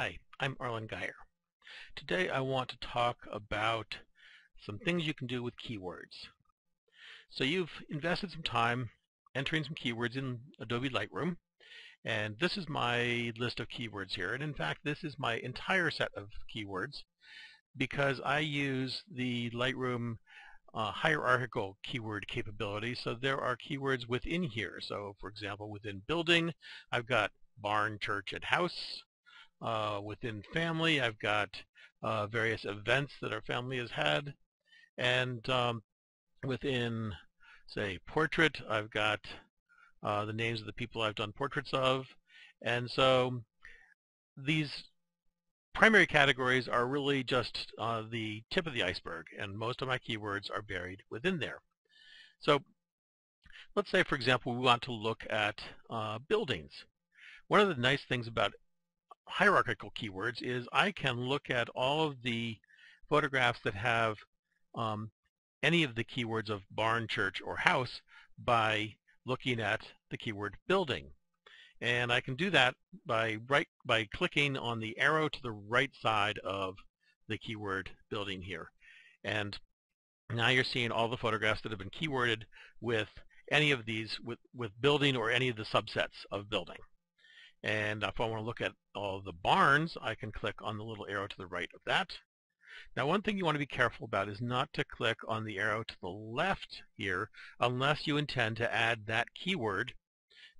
Hi, I'm Arlin Geyer. Today I want to talk about some things you can do with keywords. So you've invested some time entering some keywords in Adobe Lightroom and this is my list of keywords here and in fact this is my entire set of keywords because I use the Lightroom uh, hierarchical keyword capability so there are keywords within here so for example within building I've got barn, church, and house uh, within family, I've got uh, various events that our family has had. And um, within, say, portrait, I've got uh, the names of the people I've done portraits of. And so these primary categories are really just uh, the tip of the iceberg, and most of my keywords are buried within there. So let's say, for example, we want to look at uh, buildings. One of the nice things about hierarchical keywords is I can look at all of the photographs that have um, any of the keywords of barn, church, or house by looking at the keyword building. And I can do that by right by clicking on the arrow to the right side of the keyword building here. And now you're seeing all the photographs that have been keyworded with any of these with, with building or any of the subsets of building. And if I want to look at all the barns, I can click on the little arrow to the right of that. Now one thing you want to be careful about is not to click on the arrow to the left here unless you intend to add that keyword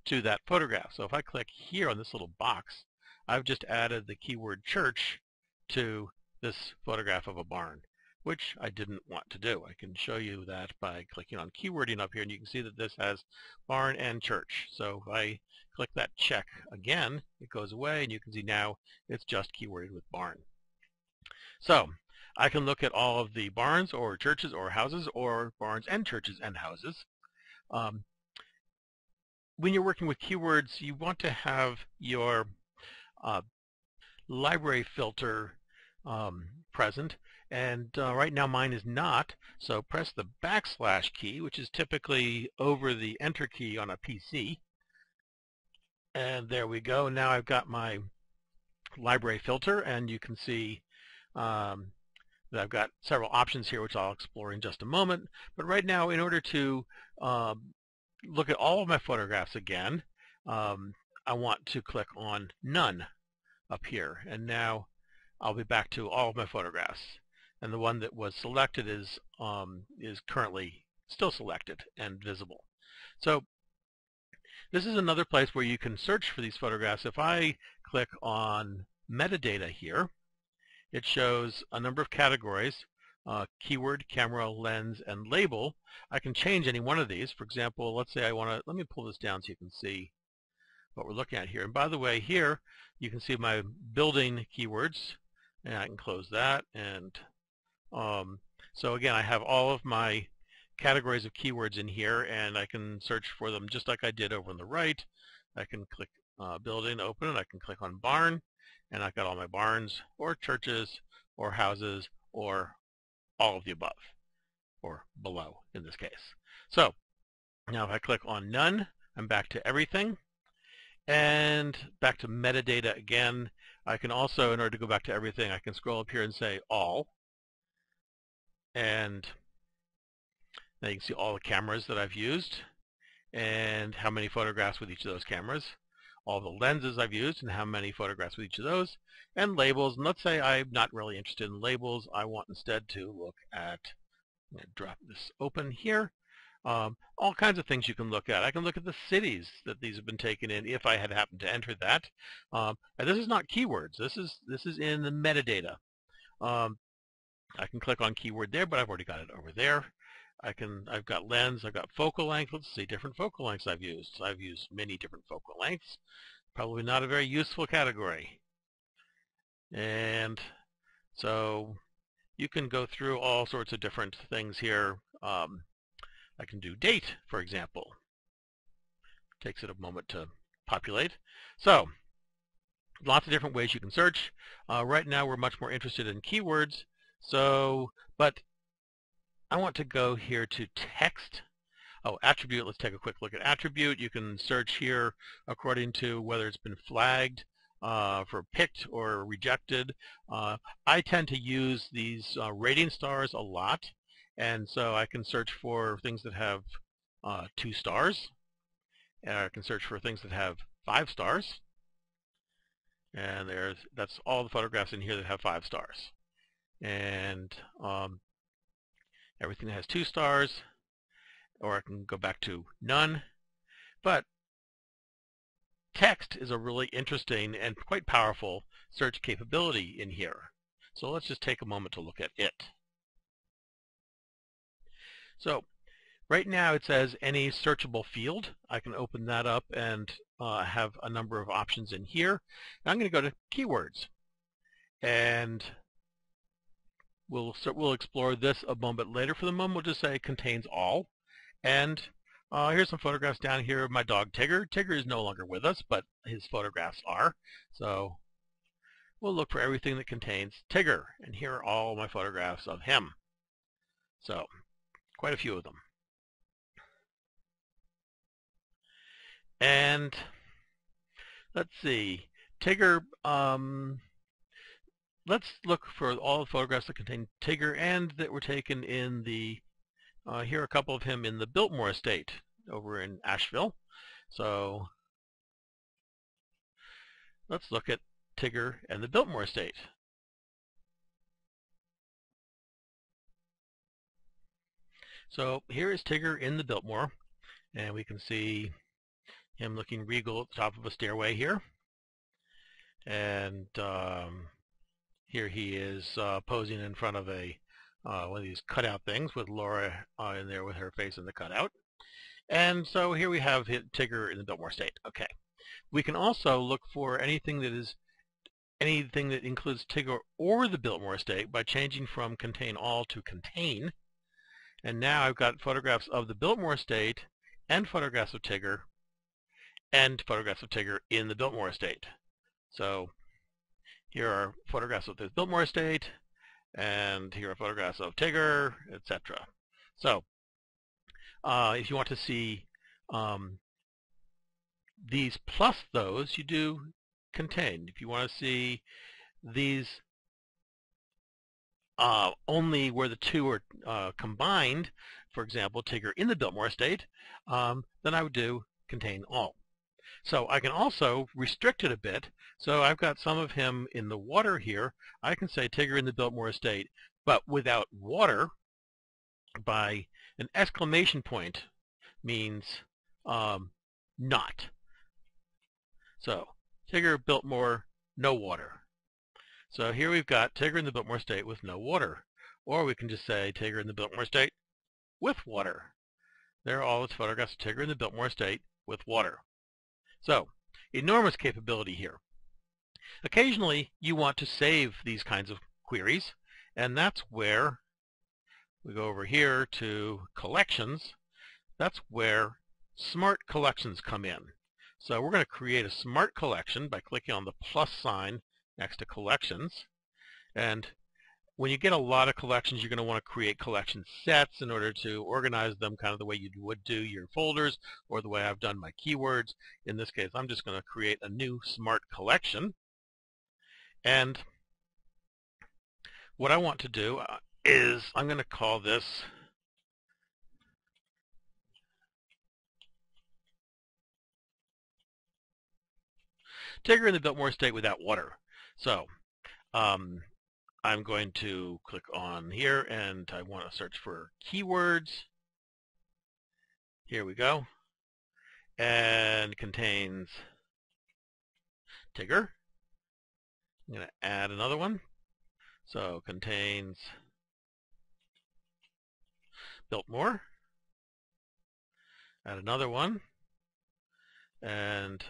to that photograph. So if I click here on this little box, I've just added the keyword church to this photograph of a barn, which I didn't want to do. I can show you that by clicking on keywording up here, and you can see that this has barn and church. So if I click that check again, it goes away and you can see now it's just keyworded with barn. So I can look at all of the barns or churches or houses or barns and churches and houses. Um, when you're working with keywords, you want to have your uh, library filter um, present and uh, right now mine is not so press the backslash key which is typically over the enter key on a PC and there we go. Now I've got my library filter, and you can see um, that I've got several options here, which I'll explore in just a moment. But right now, in order to um, look at all of my photographs again, um, I want to click on None up here. And now I'll be back to all of my photographs. And the one that was selected is, um, is currently still selected and visible. So this is another place where you can search for these photographs. If I click on metadata here, it shows a number of categories, uh, keyword, camera, lens, and label. I can change any one of these. For example, let's say I want to, let me pull this down so you can see what we're looking at here. And by the way, here you can see my building keywords, and I can close that. And um, so again, I have all of my categories of keywords in here and I can search for them just like I did over on the right. I can click uh, building, open it. I can click on barn and I've got all my barns or churches or houses or all of the above or below in this case. So now if I click on none, I'm back to everything and back to metadata again. I can also, in order to go back to everything, I can scroll up here and say all and now you can see all the cameras that I've used and how many photographs with each of those cameras, all the lenses I've used and how many photographs with each of those, and labels. And let's say I'm not really interested in labels. I want instead to look at, drop this open here, um, all kinds of things you can look at. I can look at the cities that these have been taken in if I had happened to enter that. Um, and this is not keywords. This is this is in the metadata. Um, I can click on keyword there, but I've already got it over there. I can, I've got lens, I've got focal length. Let's see, different focal lengths I've used. I've used many different focal lengths. Probably not a very useful category. And so you can go through all sorts of different things here. Um, I can do date, for example. Takes it a moment to populate. So lots of different ways you can search. Uh, right now we're much more interested in keywords. So, but I want to go here to text. Oh, attribute, let's take a quick look at attribute. You can search here according to whether it's been flagged uh, for picked or rejected. Uh, I tend to use these uh, rating stars a lot, and so I can search for things that have uh, two stars. And I can search for things that have five stars. And there's that's all the photographs in here that have five stars. And um, everything that has two stars, or I can go back to none. But text is a really interesting and quite powerful search capability in here. So let's just take a moment to look at it. So right now it says any searchable field. I can open that up and uh, have a number of options in here. I'm going to go to keywords. And we'll, we'll explore this a moment later. For the moment, we'll just say it contains all. And uh, here's some photographs down here of my dog Tigger. Tigger is no longer with us, but his photographs are. So we'll look for everything that contains Tigger. And here are all my photographs of him. So quite a few of them. And let's see, Tigger, um, let's look for all the photographs that contain Tigger and that were taken in the uh, here are a couple of him in the Biltmore estate over in Asheville. So let's look at Tigger and the Biltmore estate. So here is Tigger in the Biltmore, and we can see him looking regal at the top of a stairway here. And um, here he is uh, posing in front of a uh, one of these cutout things with Laura uh, in there with her face in the cutout. And so here we have Tigger in the Biltmore Estate. Okay. We can also look for anything that is anything that includes Tigger or the Biltmore Estate by changing from contain all to contain. And now I've got photographs of the Biltmore Estate and photographs of Tigger and photographs of Tigger in the Biltmore Estate. So here are photographs of the Biltmore Estate, and here are photographs of Tigger, etc. So uh, if you want to see um, these plus those, you do contain. If you want to see these uh, only where the two are uh, combined, for example, Tigger in the Biltmore estate, um, then I would do contain all. So I can also restrict it a bit. So I've got some of him in the water here. I can say Tigger in the Biltmore Estate, but without water by an exclamation point means um, not. So Tigger Biltmore, no water. So here we've got Tigger in the Biltmore Estate with no water. Or we can just say Tigger in the Biltmore Estate with water. There are all its photographs of Tigger in the Biltmore Estate with water. So, enormous capability here. Occasionally, you want to save these kinds of queries, and that's where we go over here to collections. That's where smart collections come in. So we're going to create a smart collection by clicking on the plus sign next to collections. And when you get a lot of collections, you're going to want to create collection sets in order to organize them kind of the way you would do your folders or the way I've done my keywords. In this case, I'm just going to create a new smart collection. And what I want to do uh, is I'm going to call this Tigger in the Biltmore Estate without water. So um, I'm going to click on here and I want to search for keywords. Here we go. And contains Tigger. I'm going to add another one. So contains Biltmore. Add another one. And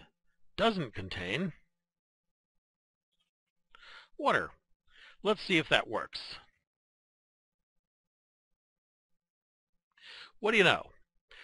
doesn't contain water. Let's see if that works. What do you know?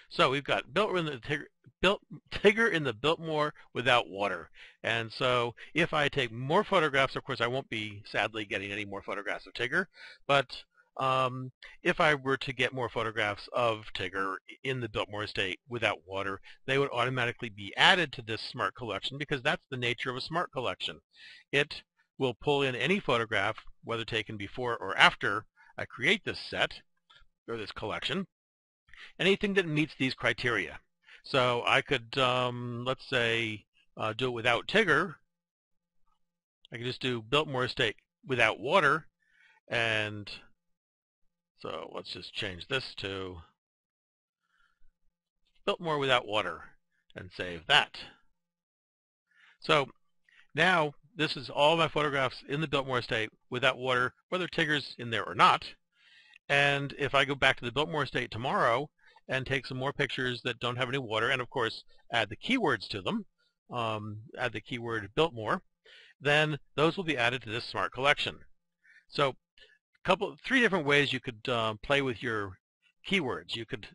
So we've got built in the built Tigger in the Biltmore without water. And so if I take more photographs, of course I won't be sadly getting any more photographs of Tigger, but um, if I were to get more photographs of Tigger in the Biltmore estate without water, they would automatically be added to this smart collection because that's the nature of a smart collection. It will pull in any photograph, whether taken before or after I create this set or this collection, anything that meets these criteria. So I could, um, let's say, uh, do it without Tigger. I could just do Biltmore Estate without water, and so let's just change this to Biltmore without water and save that. So now this is all my photographs in the Biltmore estate without water, whether Tigger's in there or not. And if I go back to the Biltmore estate tomorrow and take some more pictures that don't have any water, and of course add the keywords to them, um, add the keyword Biltmore, then those will be added to this smart collection. So couple, three different ways you could uh, play with your keywords. You could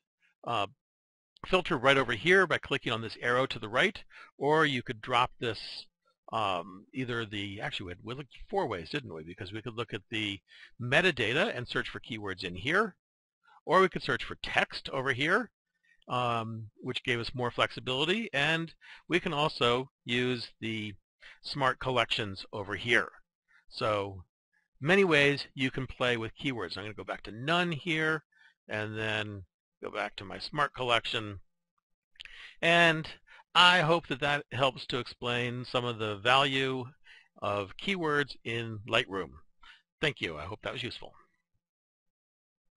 uh, filter right over here by clicking on this arrow to the right, or you could drop this um, either the, actually we, looked four ways, didn't we? Because we could look at the metadata and search for keywords in here, or we could search for text over here, um, which gave us more flexibility, and we can also use the smart collections over here. So many ways you can play with keywords. I'm going to go back to none here, and then go back to my smart collection. And I hope that that helps to explain some of the value of keywords in Lightroom. Thank you. I hope that was useful.